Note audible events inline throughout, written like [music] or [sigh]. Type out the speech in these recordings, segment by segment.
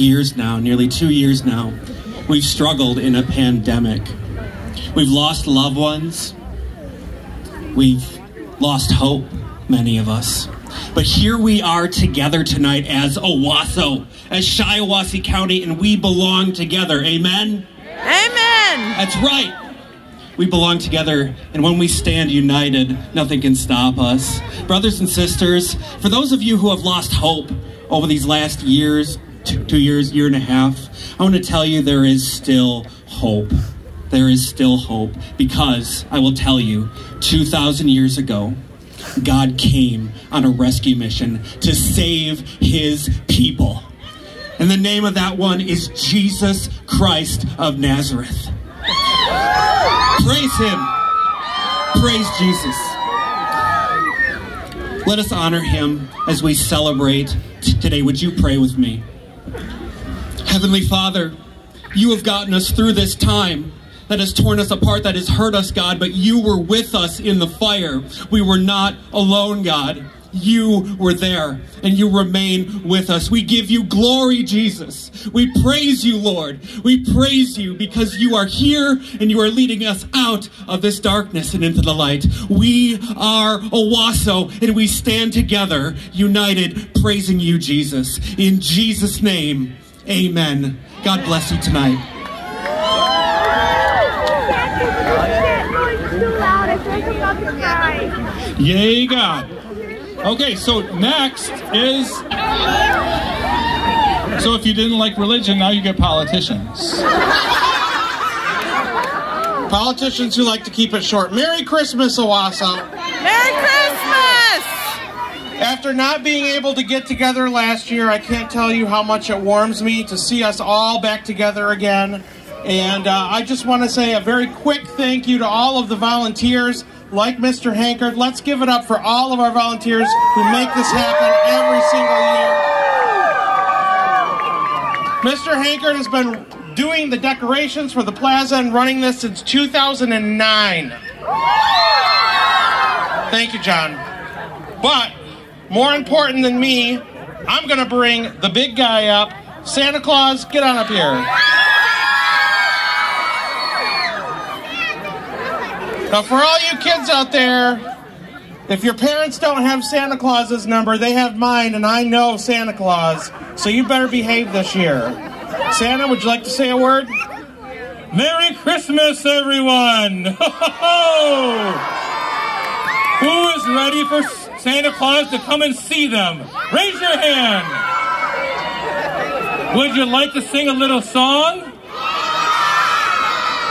years now, nearly two years now, we've struggled in a pandemic. We've lost loved ones. We've lost hope, many of us. But here we are together tonight as Owosso, as Shiawassee County, and we belong together. Amen? Amen. That's right. We belong together, and when we stand united, nothing can stop us. Brothers and sisters, for those of you who have lost hope over these last years, two, years, year and a half, I want to tell you there is still hope. There is still hope because I will tell you, 2,000 years ago, God came on a rescue mission to save his people. And the name of that one is Jesus Christ of Nazareth. Praise him. Praise Jesus. Let us honor him as we celebrate today. Would you pray with me? Heavenly Father, you have gotten us through this time that has torn us apart, that has hurt us, God, but you were with us in the fire. We were not alone, God. You were there and you remain with us. We give you glory, Jesus. We praise you, Lord. We praise you because you are here and you are leading us out of this darkness and into the light. We are Owosso and we stand together, united, praising you, Jesus. In Jesus' name, amen. God bless you tonight. Yay, God. Okay, so next is. So if you didn't like religion, now you get politicians. Politicians who like to keep it short. Merry Christmas, Owosso. Merry Christmas. After not being able to get together last year, I can't tell you how much it warms me to see us all back together again. And uh, I just want to say a very quick thank you to all of the volunteers like Mr. Hankard. Let's give it up for all of our volunteers who make this happen every single year. Mr. Hankard has been doing the decorations for the plaza and running this since 2009. Thank you, John. But more important than me, I'm going to bring the big guy up. Santa Claus, get on up here. Now, for all you kids out there, if your parents don't have Santa Claus's number, they have mine, and I know Santa Claus, so you better behave this year. Santa, would you like to say a word? Merry Christmas, everyone! [laughs] Who is ready for Santa Claus to come and see them? Raise your hand! Would you like to sing a little song?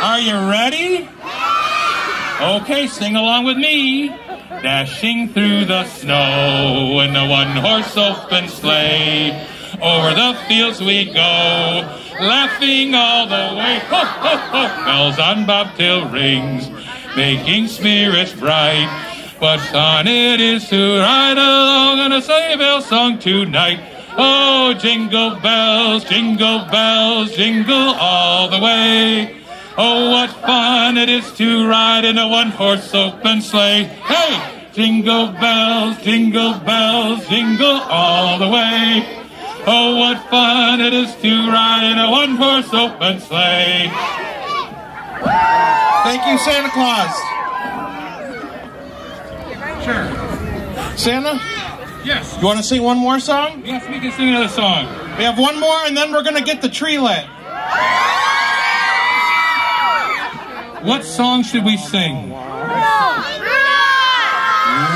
Are you ready? Okay, sing along with me. Dashing through the snow in a one-horse open sleigh. Over the fields we go, laughing all the way. Ho, ho, ho! Bells on bobtail rings, making spirits bright. What fun it is to ride along on a sleigh bell song tonight. Oh, jingle bells, jingle bells, jingle all the way. Oh, what fun it is to ride in a one-horse open sleigh. Hey! Jingle bells, jingle bells, jingle all the way. Oh, what fun it is to ride in a one-horse open sleigh. Thank you, Santa Claus. Sure. Santa, Yes. you want to sing one more song? Yes, we can sing another song. We have one more, and then we're going to get the tree lit. What song should we sing?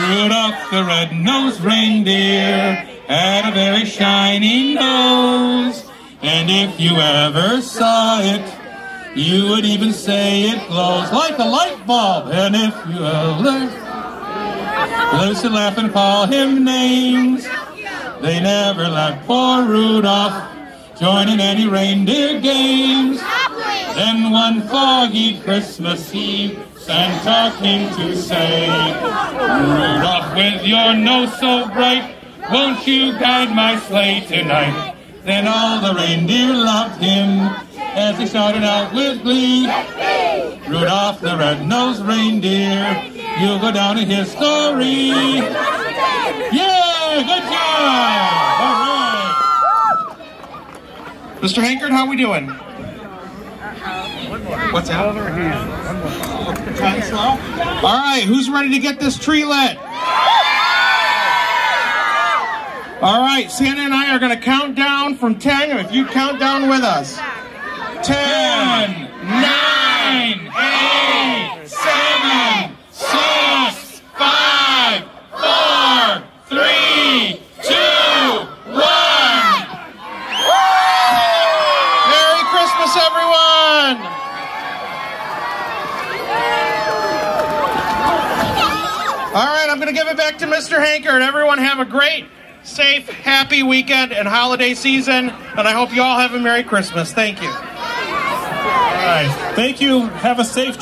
Rudolph the red-nosed reindeer had a very shiny nose. And if you ever saw it, you would even say it glows like a light bulb. And if you ever to laugh and call him names, they never let poor Rudolph join in any reindeer games. Then one foggy Christmas Eve, Santa came to say, Rudolph, with your nose so bright, won't you guide my sleigh tonight? Then all the reindeer loved him as he shouted out with glee, Rudolph the red-nosed reindeer, you'll go down in history. Yeah, good job! All right. Mr. Hankard, how we doing? What's that? Kind of slow. All right, who's ready to get this tree lit? All right, Santa and I are going to count down from 10. If you count down with us. 10, 9, 8, 7, 6, 5, 4, 3, 2, 1. Merry Christmas, everyone! All right, I'm going to give it back to Mr. Hanker, and Everyone have a great, safe, happy weekend and holiday season, and I hope you all have a Merry Christmas. Thank you. All right. Thank you. Have a safe trip.